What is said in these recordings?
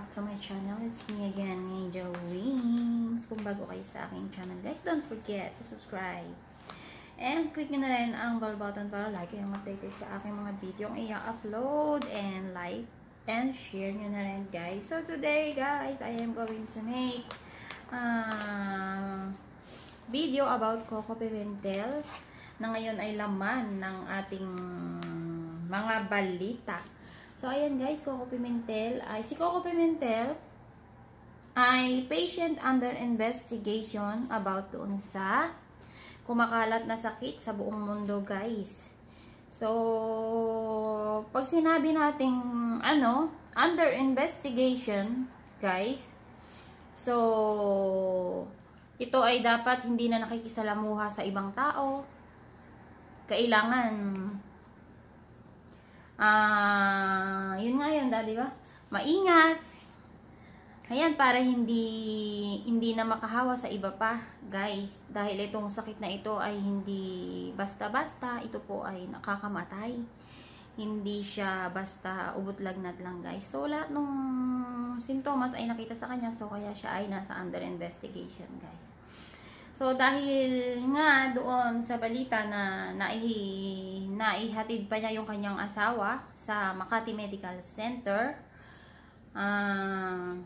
back to my channel. It's me again, Angel Wings. Kung bago kayo sa aking channel, guys, don't forget to subscribe. And click nyo na rin ang bell button para like kayong updated sa aking mga video ang i-upload. And like and share nyo na rin, guys. So today, guys, I am going to make uh, video about Coco Pimentel na ngayon ay laman ng ating mga balita. So, ayan guys, Coco Pimentel. Ay, si Coco Pimentel ay patient under investigation about doon sa kumakalat na sakit sa buong mundo guys. So, pag sinabi nating ano, under investigation guys, so, ito ay dapat hindi na nakikisalamuha sa ibang tao. Kailangan Ah, uh, yun nga yun, di ba? Maingat. Ayan, para hindi hindi na makahawa sa iba pa, guys. Dahil itong sakit na ito ay hindi basta-basta. Ito po ay nakakamatay. Hindi siya basta ubot lagnat lang, guys. So, lahat ng sintomas ay nakita sa kanya. So, kaya siya ay nasa under investigation, guys. So, dahil nga doon sa balita na naihi, naihatid pa niya yung kanyang asawa sa Makati Medical Center, uh,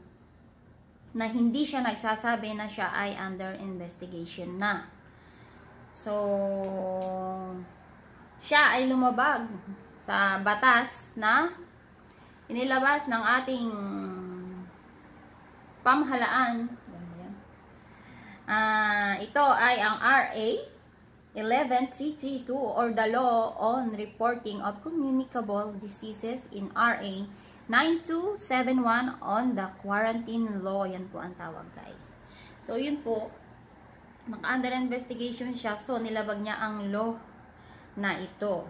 na hindi siya nagsasabi na siya ay under investigation na. So, siya ay lumabag sa batas na inilabas ng ating pamahalaan Uh, ito ay ang RA 11332 or the Law on Reporting of Communicable Diseases in RA 9271 on the Quarantine Law. Yan po ang tawag guys. So yun po, naka-under investigation siya. So nilabag niya ang law na ito.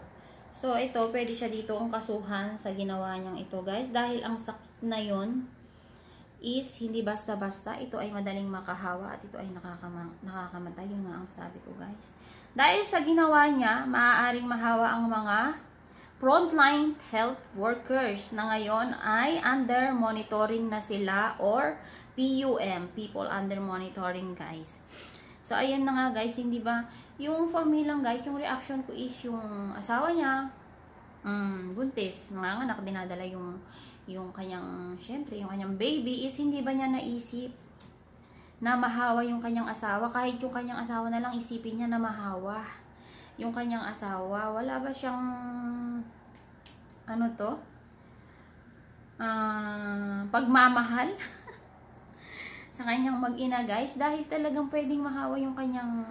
So ito, pwede siya dito ang kasuhan sa ginawa niyang ito guys. Dahil ang sakit na yun, is hindi basta-basta. Ito ay madaling makahawa at ito ay nakakama nakakamatay. Yun nga ang sabi ko guys. Dahil sa ginawa niya, maaaring mahawa ang mga frontline health workers na ngayon ay under monitoring na sila or PUM, people under monitoring guys. So ayan na nga guys, hindi ba, yung for me lang guys, yung reaction ko is yung asawa niya, um, buntis, mga anak, dinadala yung yung kanyang, syempre, yung kanyang baby is hindi ba niya naisip na mahawa yung kanyang asawa? Kahit yung kanyang asawa na lang isipin niya na mahawa yung kanyang asawa. Wala ba siyang, ano to? Uh, pagmamahal sa kanyang mag-ina guys. Dahil talagang pwedeng mahawa yung kanyang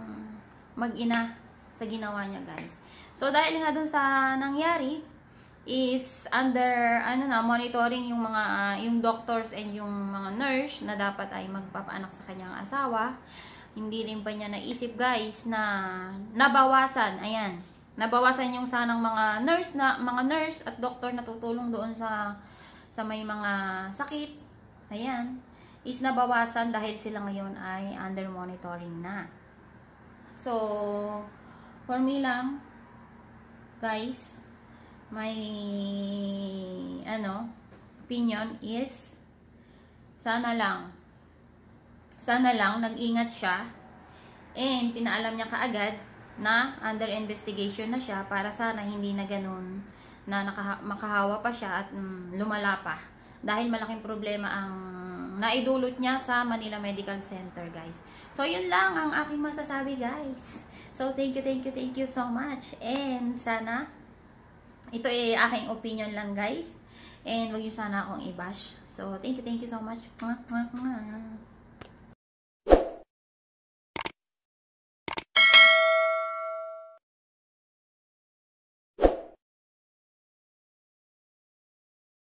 mag-ina sa ginawa niya guys. So dahil nga dun sa nangyari, is under ano na monitoring yung mga uh, yung doctors and yung mga nurse na dapat ay magpapaanak sa kanyang asawa. Hindi rin pa niya naisip guys na nabawasan. Ayan. Nabawasan yung sanang mga nurse na mga nurse at doktor na tutulong doon sa sa may mga sakit. Ayan. Is nabawasan dahil sila ngayon ay under monitoring na. So, for me lang, guys, my ano opinion is sana lang sana lang nag-ingat siya and pinaalam niya kaagad na under investigation na siya para sana hindi na ganun na makahawa pa siya at mm, lumala pa. Dahil malaking problema ang naidulot niya sa Manila Medical Center guys. So yun lang ang aking masasabi guys so thank you thank you thank you so much and sana ito ay aking opinion lang guys. And wag niyo sana akong i-bash. So, thank you, thank you so much. Mwah, mwah, mwah.